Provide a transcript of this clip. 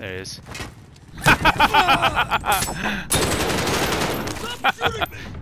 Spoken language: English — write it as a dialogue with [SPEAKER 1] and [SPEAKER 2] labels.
[SPEAKER 1] There he is.
[SPEAKER 2] Stop shooting me!